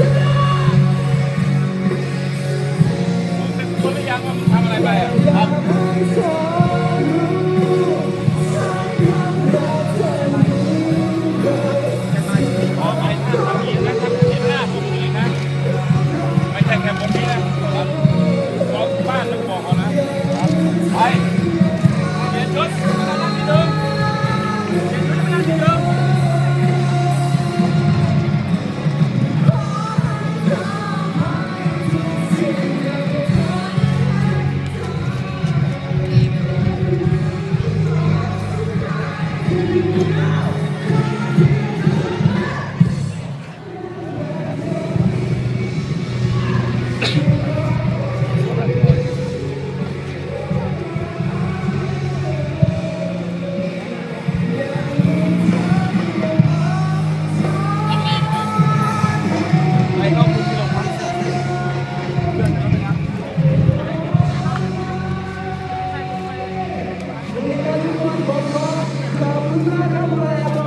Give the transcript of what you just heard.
รู้สึกตัวหรืยังว่ามึงทำอะไรไปอะ una cámara de